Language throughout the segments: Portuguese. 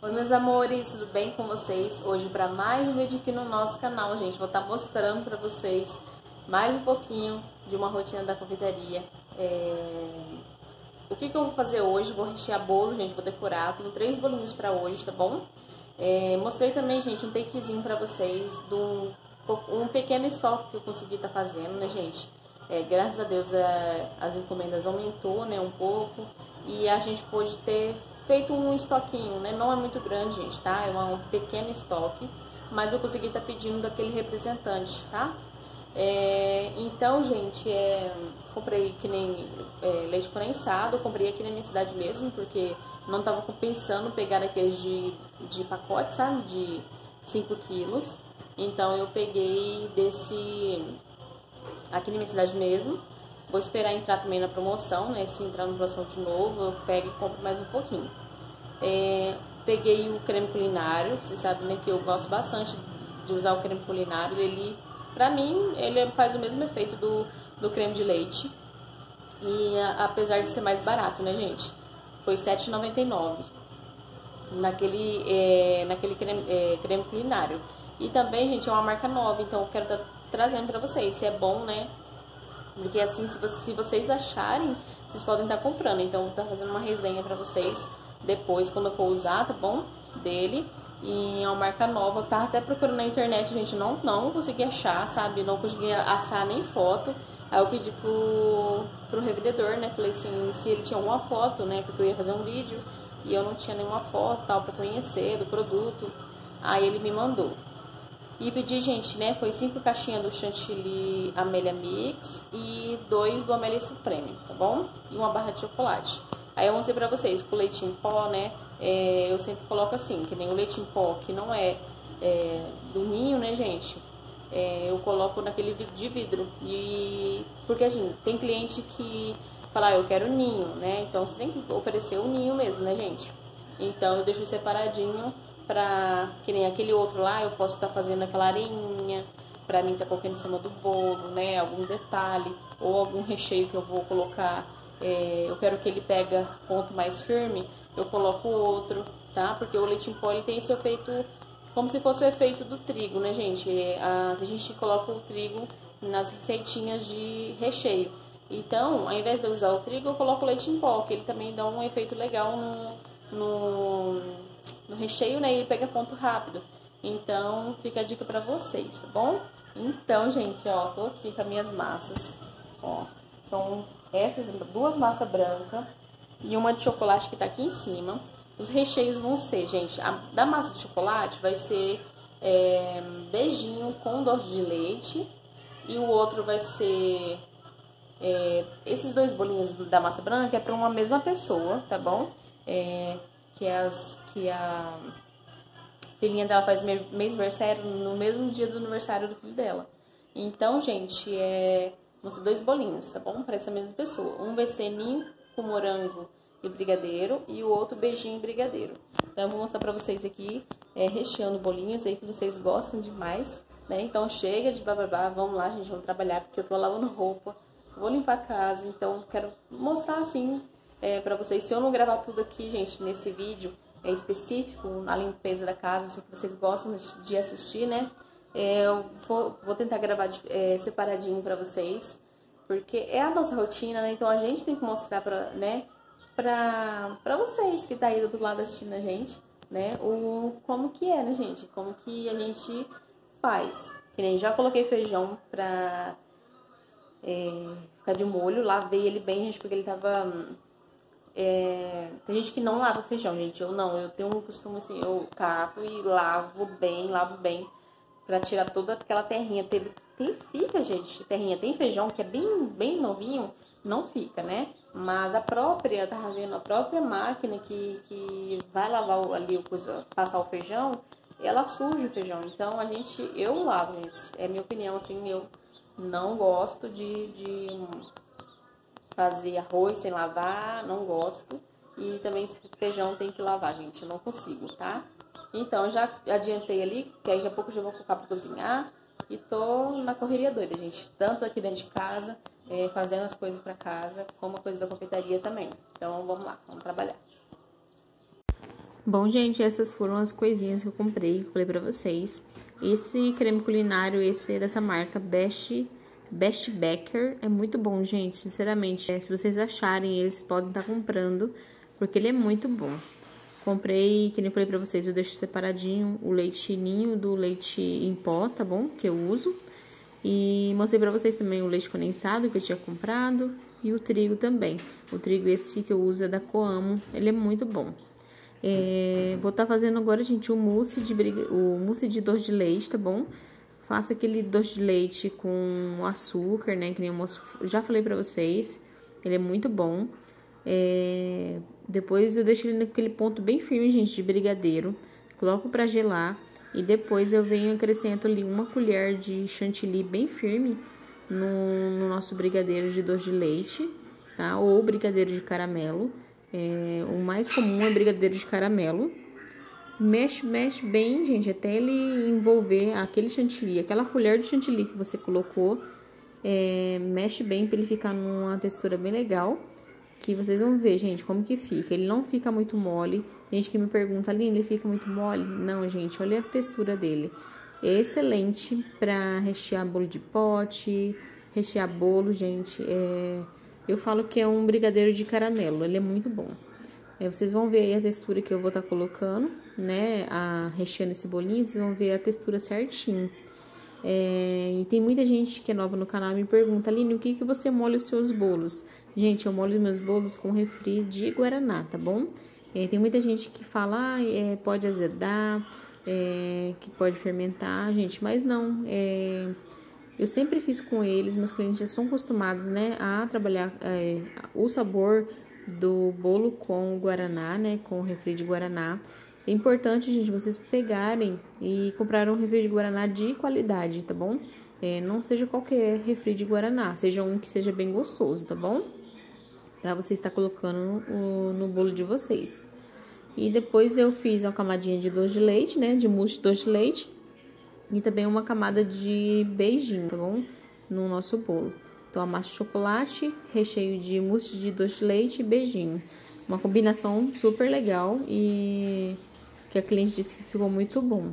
Oi meus amores, tudo bem com vocês? Hoje para mais um vídeo aqui no nosso canal, gente. Vou estar tá mostrando para vocês mais um pouquinho de uma rotina da confeitaria. É... O que, que eu vou fazer hoje? Vou rechear bolo, gente, vou decorar. Tenho três bolinhos para hoje, tá bom? É... Mostrei também, gente, um takezinho para vocês do um pequeno estoque que eu consegui estar tá fazendo, né, gente? É, graças a Deus as encomendas aumentou, né, um pouco e a gente pôde ter feito um estoquinho, né? Não é muito grande, gente, tá? É um pequeno estoque, mas eu consegui estar tá pedindo daquele representante, tá? É, então, gente, é, comprei que nem é, leite condensado, comprei aqui na minha cidade mesmo, porque não tava compensando pegar aqueles de, de pacote, sabe? De 5 quilos. Então, eu peguei desse aqui na minha cidade mesmo. Vou esperar entrar também na promoção, né? Se entrar na promoção de novo, eu pego e compro mais um pouquinho. É, peguei o creme culinário, vocês sabem né, que eu gosto bastante de usar o creme culinário. Ele, pra mim, ele faz o mesmo efeito do, do creme de leite. E a, apesar de ser mais barato, né, gente? Foi R$7,99 naquele, é, naquele creme, é, creme culinário. E também, gente, é uma marca nova, então eu quero estar tá trazendo pra vocês. Se é bom, né? Porque assim, se, você, se vocês acharem, vocês podem estar comprando. Então, vou estar fazendo uma resenha pra vocês depois, quando eu for usar, tá bom? Dele. E é uma marca nova. Eu tava até procurando na internet, gente. Não, não consegui achar, sabe? Não consegui achar nem foto. Aí eu pedi pro, pro revendedor, né? Falei assim, se ele tinha alguma foto, né? Porque eu ia fazer um vídeo e eu não tinha nenhuma foto tal pra conhecer do produto. Aí ele me mandou. E pedi, gente, né? Foi cinco caixinhas do chantilly Amélia Mix e dois do Amélia Supreme, tá bom? E uma barra de chocolate. Aí eu mostrei pra vocês, com leite em pó, né? É, eu sempre coloco assim, que nem o leite em pó, que não é, é do ninho, né, gente? É, eu coloco naquele vidro de vidro. E porque assim, tem cliente que fala, ah, eu quero ninho, né? Então você tem que oferecer o ninho mesmo, né, gente? Então eu deixo separadinho pra. Que nem aquele outro lá, eu posso estar tá fazendo aquela areinha, pra mim tá colocando em cima do bolo, né? Algum detalhe, ou algum recheio que eu vou colocar. É, eu quero que ele pega ponto mais firme, eu coloco outro, tá? Porque o leite em pó ele tem esse efeito como se fosse o efeito do trigo, né, gente? A, a gente coloca o trigo nas receitinhas de recheio. Então, ao invés de eu usar o trigo, eu coloco o leite em pó, que ele também dá um efeito legal no, no no recheio, né? E pega ponto rápido. Então, fica a dica pra vocês, tá bom? Então, gente, ó, tô aqui com as minhas massas. Ó, são essas duas massas brancas e uma de chocolate que tá aqui em cima. Os recheios vão ser, gente, a, da massa de chocolate vai ser é, beijinho com doce de leite. E o outro vai ser... É, esses dois bolinhos da massa branca é para uma mesma pessoa, tá bom? É, que é as que a filhinha dela faz mês aniversário no mesmo dia do aniversário do filho dela. Então, gente, é vão ser dois bolinhos, tá bom? Para essa mesma pessoa. Um vai ser ninho com morango e brigadeiro e o outro beijinho brigadeiro. Então, eu vou mostrar pra vocês aqui, é, recheando o bolinho. Eu sei que vocês gostam demais, né? Então, chega de bababá, vamos lá, gente, vamos trabalhar, porque eu tô lavando roupa, vou limpar a casa, então quero mostrar, assim, é, para vocês. Se eu não gravar tudo aqui, gente, nesse vídeo é, específico, na limpeza da casa, eu sei que vocês gostam de assistir, né? É, eu vou, vou, tentar gravar é, separadinho para vocês, porque é a nossa rotina, né? Então a gente tem que mostrar pra, né, pra, vocês que tá aí do outro lado assistindo a gente, né? O, como que é, né, gente? Como que a gente faz. Que nem já coloquei feijão pra é, ficar de molho, lavei ele bem, gente, porque ele tava é, tem gente que não lava feijão, gente. Eu não, eu tenho um costume assim, eu cato e lavo bem, lavo bem, pra tirar toda aquela terrinha. Teve, tem, fica, gente, terrinha. Tem feijão que é bem, bem novinho, não fica, né? Mas a própria, tava vendo, a própria máquina que, que vai lavar ali, coisa, passar o feijão, ela suja o feijão. Então a gente, eu lavo, gente. É minha opinião, assim, eu não gosto de, de fazer arroz sem lavar, não gosto. E também feijão tem que lavar, gente, eu não consigo, tá? Então, já adiantei ali, que daqui a pouco já vou colocar pra cozinhar. E tô na correria doida, gente. Tanto aqui dentro de casa, é, fazendo as coisas pra casa, como a coisa da confeitaria também. Então, vamos lá, vamos trabalhar. Bom, gente, essas foram as coisinhas que eu comprei, que eu falei pra vocês. Esse creme culinário, esse é dessa marca Best, Best Baker, é muito bom, gente, sinceramente. É, se vocês acharem, eles podem estar tá comprando, porque ele é muito bom. Comprei, que nem falei pra vocês, eu deixo separadinho o leite ninho do leite em pó, tá bom? Que eu uso. E mostrei pra vocês também o leite condensado que eu tinha comprado e o trigo também. O trigo esse que eu uso é da Coamo, ele é muito bom. É, vou estar tá fazendo agora, gente, o mousse de o mousse de doce de leite, tá bom? Faço aquele doce de leite com açúcar, né? Que nem eu já falei pra vocês. Ele é muito bom. É, depois eu deixo ele naquele ponto bem firme, gente, de brigadeiro. Coloco para gelar e depois eu venho acrescento ali uma colher de chantilly bem firme no, no nosso brigadeiro de doce de leite, tá? Ou brigadeiro de caramelo. É, o mais comum é brigadeiro de caramelo. Mexe, mexe bem, gente, até ele envolver aquele chantilly, aquela colher de chantilly que você colocou. É, mexe bem para ele ficar numa textura bem legal. Que vocês vão ver, gente, como que fica. Ele não fica muito mole. Gente que me pergunta, ali ele fica muito mole? Não, gente, olha a textura dele. É excelente para rechear bolo de pote, rechear bolo, gente. É eu falo que é um brigadeiro de caramelo, ele é muito bom. É, vocês vão ver aí a textura que eu vou estar tá colocando, né? A, recheando esse bolinho, vocês vão ver a textura certinho. É, e tem muita gente que é nova no canal me pergunta, Aline, o que, que você molha os seus bolos? Gente, eu molho meus bolos com refri de Guaraná, tá bom? É, tem muita gente que fala, ah, é, pode azedar, é, que pode fermentar, gente, mas não, é, eu sempre fiz com eles, meus clientes já são acostumados, né, a trabalhar é, o sabor do bolo com o guaraná, né, com o refri de guaraná. É importante, gente, vocês pegarem e comprar um refri de guaraná de qualidade, tá bom? É, não seja qualquer refri de guaraná, seja um que seja bem gostoso, tá bom? Para você estar colocando no, no bolo de vocês. E depois eu fiz uma camadinha de doce de leite, né, de mousse de doce de leite e também uma camada de beijinho, tá bom? No nosso bolo. Então, a massa de chocolate, recheio de mousse de doce de leite e beijinho. Uma combinação super legal e que a cliente disse que ficou muito bom.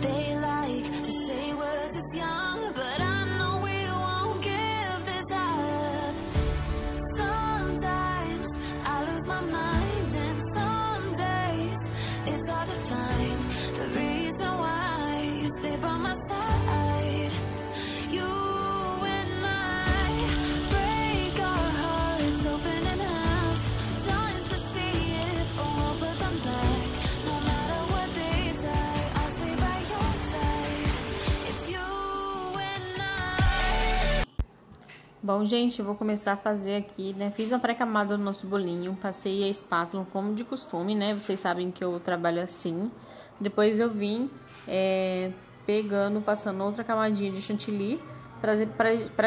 Bom, gente, eu vou começar a fazer aqui, né? Fiz uma pré-camada no nosso bolinho, passei a espátula como de costume, né? Vocês sabem que eu trabalho assim. Depois eu vim é, pegando, passando outra camadinha de chantilly para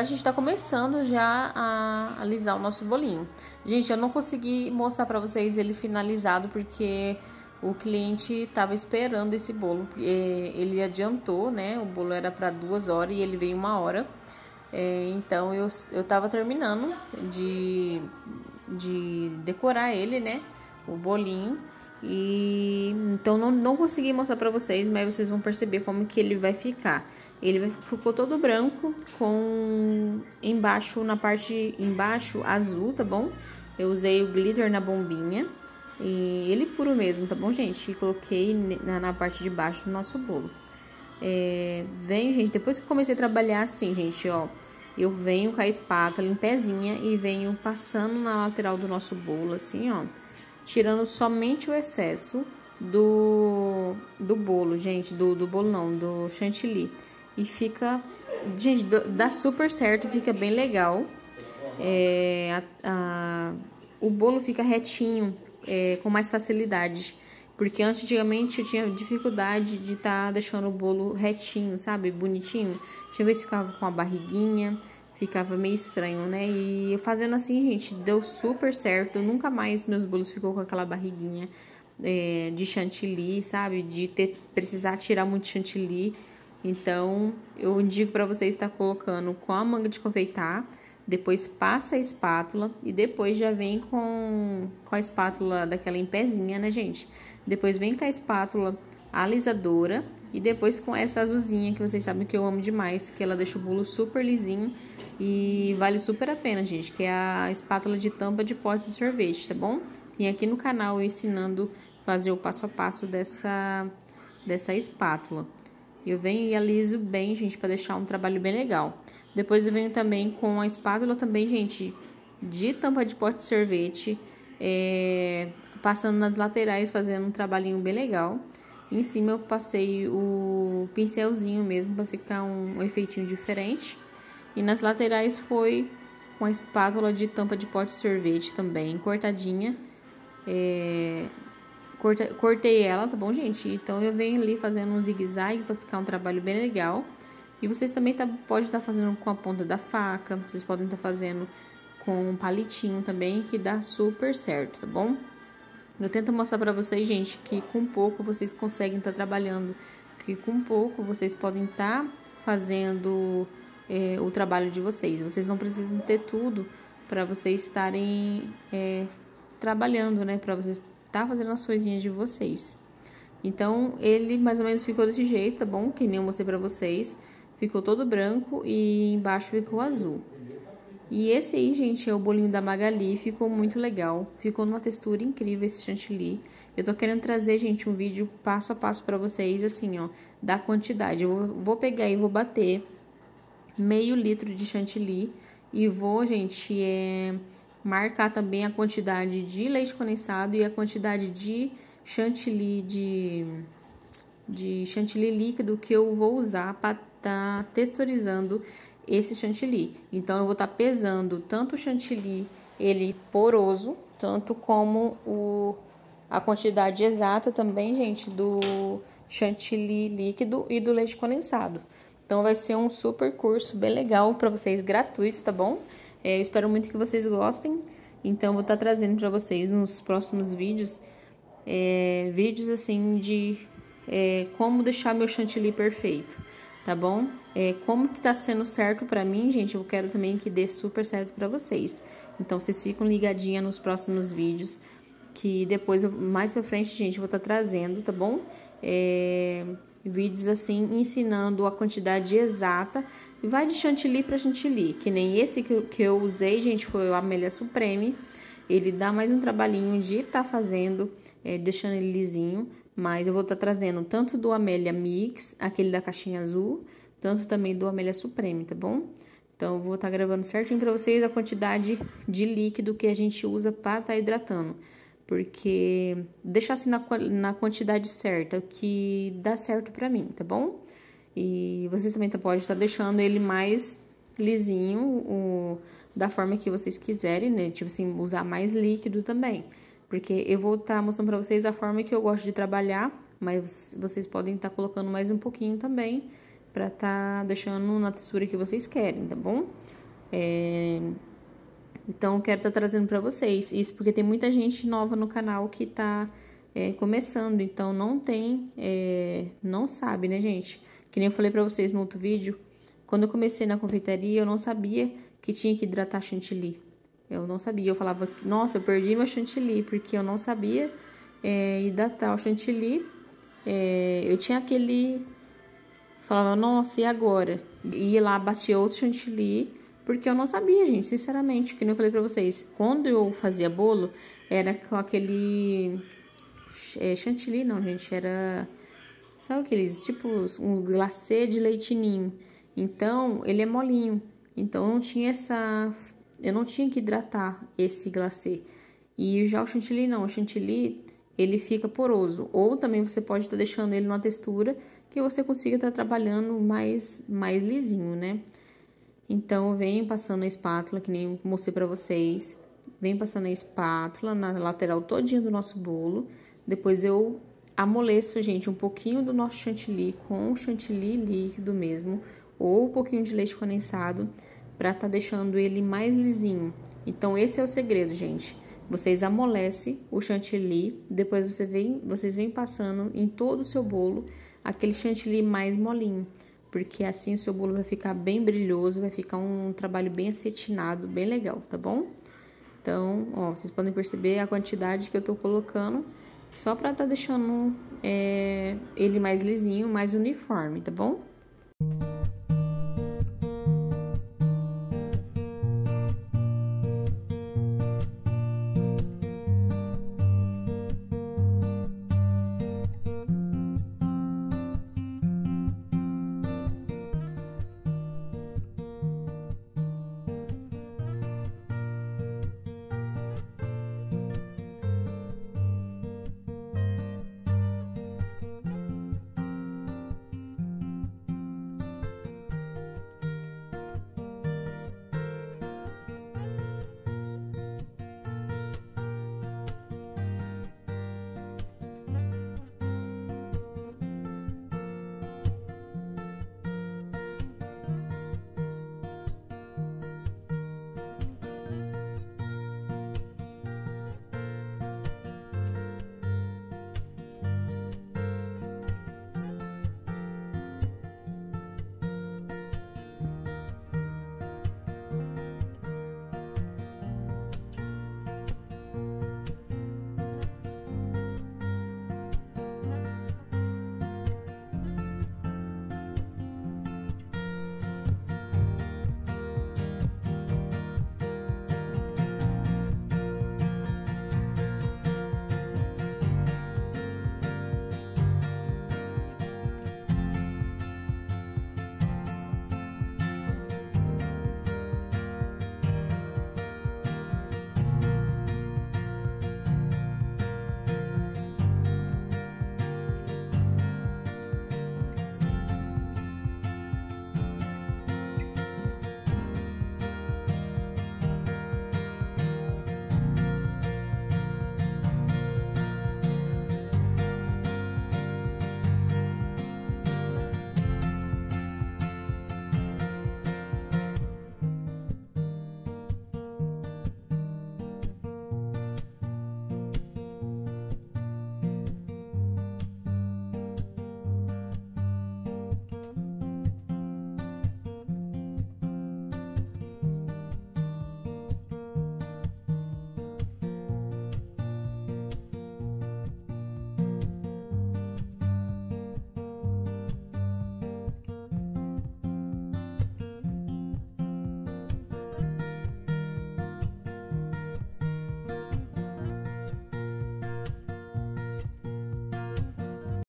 a gente estar tá começando já a alisar o nosso bolinho. Gente, eu não consegui mostrar para vocês ele finalizado porque o cliente estava esperando esse bolo. Ele adiantou, né? O bolo era para duas horas e ele veio uma hora. É, então eu, eu tava terminando de, de decorar ele, né? O bolinho. E então não, não consegui mostrar para vocês, mas vocês vão perceber como que ele vai ficar. Ele ficou todo branco com embaixo na parte embaixo azul, tá bom? Eu usei o glitter na bombinha e ele puro mesmo, tá bom, gente? E coloquei na, na parte de baixo do nosso bolo. É, vem, gente, depois que eu comecei a trabalhar assim, gente, ó, eu venho com a espátula em pezinha e venho passando na lateral do nosso bolo, assim, ó, tirando somente o excesso do, do bolo, gente, do, do bolo não, do chantilly. E fica, gente, dá super certo, fica bem legal. É, a, a, o bolo fica retinho, é, com mais facilidade. Porque antigamente eu tinha dificuldade de estar tá deixando o bolo retinho, sabe? Bonitinho. Tinha vezes ficava com a barriguinha, ficava meio estranho, né? E fazendo assim, gente, deu super certo. Nunca mais meus bolos ficou com aquela barriguinha é, de chantilly, sabe? De ter precisar tirar muito chantilly. Então, eu indico para você estar colocando com a manga de confeitar depois passa a espátula e depois já vem com, com a espátula daquela em pezinha, né, gente? Depois vem com a espátula alisadora e depois com essa azulzinha que vocês sabem que eu amo demais, que ela deixa o bolo super lisinho e vale super a pena, gente, que é a espátula de tampa de pote de sorvete, tá bom? Tem aqui no canal ensinando fazer o passo a passo dessa, dessa espátula. Eu venho e aliso bem, gente, para deixar um trabalho bem legal. Depois eu venho também com a espátula também, gente, de tampa de pote de sorvete, é, passando nas laterais, fazendo um trabalhinho bem legal. Em cima eu passei o pincelzinho mesmo para ficar um, um efeitinho diferente. E nas laterais foi com a espátula de tampa de pote de sorvete também, cortadinha. É, corta, cortei ela, tá bom, gente? Então eu venho ali fazendo um zigue-zague para ficar um trabalho bem legal. E vocês também tá, podem estar tá fazendo com a ponta da faca, vocês podem estar tá fazendo com um palitinho também, que dá super certo, tá bom? Eu tento mostrar para vocês, gente, que com pouco vocês conseguem estar tá trabalhando, que com pouco vocês podem estar tá fazendo é, o trabalho de vocês. Vocês não precisam ter tudo para vocês estarem é, trabalhando, né? Para vocês estar tá fazendo as coisinhas de vocês. Então, ele mais ou menos ficou desse jeito, tá bom? Que nem eu mostrei para vocês ficou todo branco e embaixo ficou azul. E esse aí, gente, é o bolinho da Magali, ficou muito legal, ficou numa textura incrível esse chantilly. Eu tô querendo trazer, gente, um vídeo passo a passo para vocês, assim, ó, da quantidade. Eu vou, vou pegar e vou bater meio litro de chantilly e vou, gente, é, marcar também a quantidade de leite condensado e a quantidade de chantilly, de, de chantilly líquido que eu vou usar para tá texturizando esse chantilly. Então, eu vou estar tá pesando tanto o chantilly, ele poroso, tanto como o, a quantidade exata também, gente, do chantilly líquido e do leite condensado. Então, vai ser um super curso bem legal para vocês, gratuito, tá bom? É, eu espero muito que vocês gostem. Então, vou estar tá trazendo para vocês nos próximos vídeos, é, vídeos assim de é, como deixar meu chantilly perfeito tá bom? É, como que tá sendo certo para mim, gente, eu quero também que dê super certo para vocês. Então, vocês ficam ligadinha nos próximos vídeos, que depois, eu, mais pra frente, gente, eu vou estar tá trazendo, tá bom? É, vídeos assim, ensinando a quantidade exata. Vai de chantilly para chantilly, que nem esse que, que eu usei, gente, foi o Amélia Supreme. Ele dá mais um trabalhinho de estar tá fazendo, é, deixando ele lisinho. Mas eu vou estar tá trazendo tanto do Amélia Mix, aquele da caixinha azul, tanto também do Amélia Supreme, tá bom? Então, eu vou estar tá gravando certinho para vocês a quantidade de líquido que a gente usa para estar tá hidratando. Porque deixar assim na, na quantidade certa, que dá certo para mim, tá bom? E vocês também podem estar deixando ele mais lisinho, o, da forma que vocês quiserem, né? Tipo assim, usar mais líquido também. Porque eu vou estar tá mostrando para vocês a forma que eu gosto de trabalhar, mas vocês podem estar tá colocando mais um pouquinho também, para estar tá deixando na textura que vocês querem, tá bom? É... Então, quero estar tá trazendo para vocês isso, porque tem muita gente nova no canal que tá é, começando, então não tem, é, não sabe, né, gente? Que nem eu falei para vocês no outro vídeo, quando eu comecei na confeitaria, eu não sabia que tinha que hidratar chantilly. Eu não sabia. Eu falava, nossa, eu perdi meu chantilly, porque eu não sabia é, hidratar o chantilly. É, eu tinha aquele. Falava, nossa, e agora? Ia lá, batia outro chantilly, porque eu não sabia, gente, sinceramente. Que nem eu falei pra vocês. Quando eu fazia bolo, era com aquele. É, chantilly, não, gente, era. Sabe aqueles, tipo, uns glacê de leitinho. Então, ele é molinho. Então não tinha essa eu não tinha que hidratar esse glacê. E já o chantilly não, o chantilly ele fica poroso. Ou também você pode estar tá deixando ele numa textura que você consiga estar tá trabalhando mais mais lisinho, né? Então eu venho passando a espátula, que nem mostrei para vocês. Venho passando a espátula na lateral todinha do nosso bolo. Depois eu amoleço, gente, um pouquinho do nosso chantilly com chantilly líquido mesmo, ou um pouquinho de leite condensado para estar tá deixando ele mais lisinho. Então esse é o segredo, gente. Vocês amolecem o chantilly, depois você vem, vocês vêm passando em todo o seu bolo aquele chantilly mais molinho, porque assim o seu bolo vai ficar bem brilhoso, vai ficar um trabalho bem acetinado, bem legal, tá bom? Então, ó, vocês podem perceber a quantidade que eu tô colocando, só estar tá deixando é, ele mais lisinho, mais uniforme, tá bom?